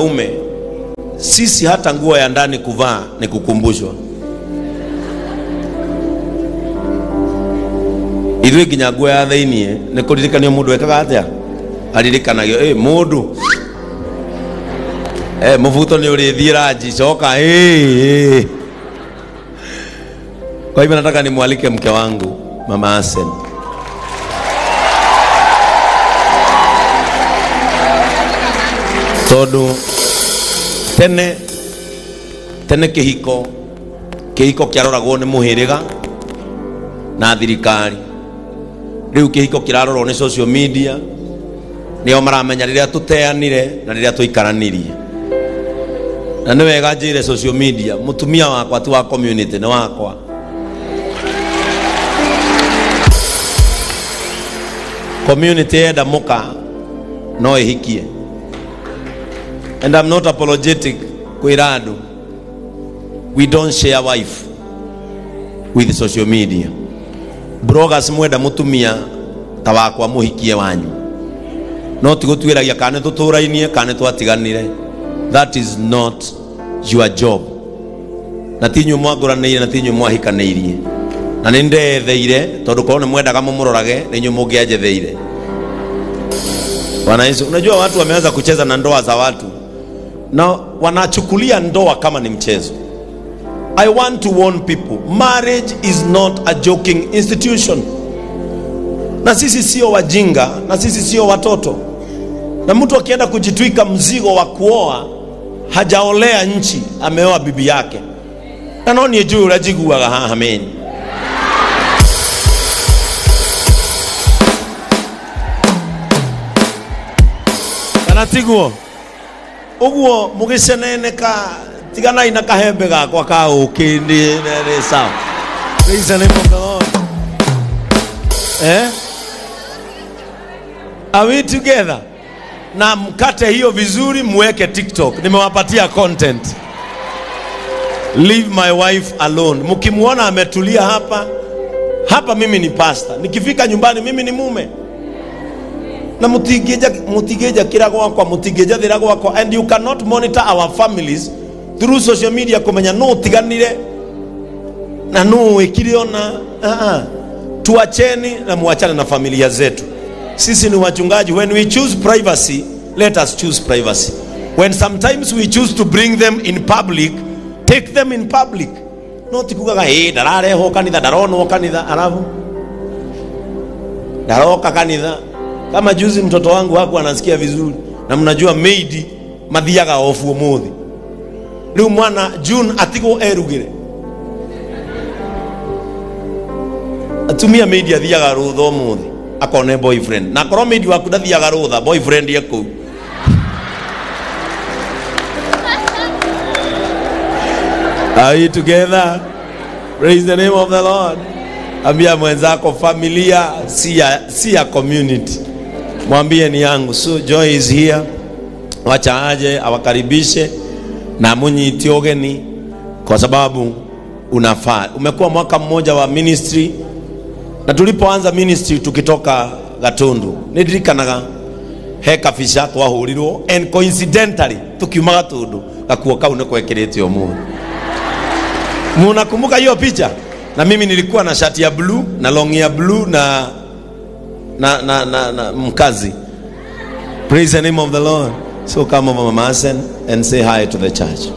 ume sisi hata nguo ya ndani kuvaa ni kukumbushwa. Ithuĩ nginya nguo ya thĩiniĩ nĩ kũririkanio mũndũ ekaga atĩa? Aririkanagio ĩ mũndũ. Eh, mũbuto nĩ ũrĩthiĩ ranji coka ĩ, ĩ. kwa hivyo nataka nimwalike mke wangu mama Asen tondũ tene tene nä må hä rä ga na thirikari. Hiko kĩhiko kĩrarorwo nĩ social media nĩo maramenya rĩrĩa tũteanire na rĩrĩa tũikaranirie na nä wega njĩre social media mũtumia wakwa ti wa community nä wakwa. Community yenda må ka no ĩhikie and I'm not apologetic we don't share wife with social media. Bloggers mwenda mutumia ta wakwa mũhikie wanyu. No tigutwiragia kana nĩ tũtũrainie kana twatiganire. That is not your job. Na ti inyuĩ mwangũranĩire na ti inyuĩ mwahikanĩirie na nĩ ndetheire tondũ korwo nĩ mwendaga mũmũrorage nĩ inyuĩ mũngĩanjetheire Bwana Yesu, unajua watu wameanza kucheza na ndoa za watu na wanachukulia ndoa kama ni mchezo. I want to warn people, marriage is not a joking institution. Na sisi sio wajinga, na sisi sio watoto. Na mtu akienda kujitwika mzigo wa kuoa, hajaolea nchi, ameoa bibi yake. Na no nie juu urajiguaga haha meni. Kana tiguo uguo mugiceneneka tiganai na kahembe gakwa ka uki ni sawa Praise the name of the Lord. Eh? Are we together? Na mkate hiyo vizuri muweke TikTok. Nimewapatia content. Leave my wife alone. Mkimwona ametulia hapa hapa, mimi ni pastor. Nikifika nyumbani mimi ni mume na mutingeja mutingeja kira gwakwa mutingeja thira gwakwa. And you cannot monitor our families through social media kumenya no tiganire na no ikire ona. Uh -uh. tuacheni na muachane na familia zetu. Sisi ni wachungaji. When we choose privacy let us choose privacy. When sometimes we choose to bring them in public take them in public. No tikugaga hey ndarareho kanitha ndaronwo kanitha. Arabu ndaroka kanitha kama juzi mtoto wangu haku anasikia vizuri na mnajua maid mathiaga ofu umuthi riu mwana june atigwo erugire atumia maid athiaga rutha umuthi akone boyfriend na korwo maid waku ndathiaga rutha boyfriend ye kuu Are you together? Praise the name of the Lord. Ambia mwenzako familia si ya, si ya community. Mwambie ni yangu. So Joy is here. Wacha aje awakaribishe na munyitie ugeni kwa sababu unafaa. Umekuwa mwaka mmoja wa ministry na tulipoanza ministry tukitoka Gatundu nidirikanaga he kabica twahurirwo and coincidentally tukiuma Gatundu gakuo kau kwekĩrĩte ũmũthĩ munakumbuka hiyo picha na mimi nilikuwa na shati ya blue na long ya blue na na, na, na, na mkazi. Praise the name of the lord. So come over mama and say hi to the church